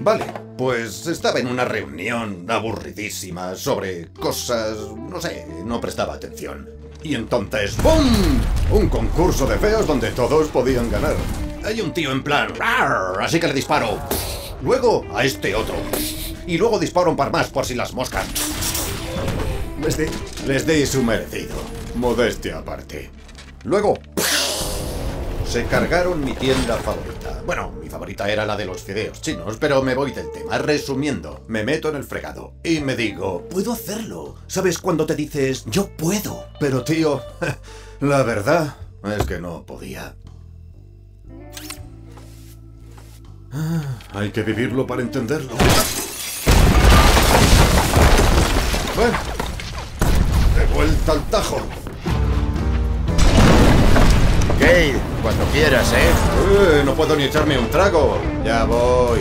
Vale, pues estaba en una reunión aburridísima sobre cosas... no sé, no prestaba atención. Y entonces, ¡BUM! Un concurso de feos donde todos podían ganar. Hay un tío en plan, "Rar", así que le disparo. Luego a este otro. Y luego disparo un par más por si las moscas. Les di, les di su merecido. Modestia aparte. Luego, se cargaron mi tienda favorita. Bueno, mi favorita era la de los fideos chinos, pero me voy del tema. Resumiendo, me meto en el fregado y me digo, puedo hacerlo. ¿Sabes cuando te dices, yo puedo? Pero tío, la verdad es que no podía. Ah, Hay que vivirlo para entenderlo. Bueno, de vuelta al tajo. Cuando quieras, ¿eh? Eh, no puedo ni echarme un trago. Ya voy.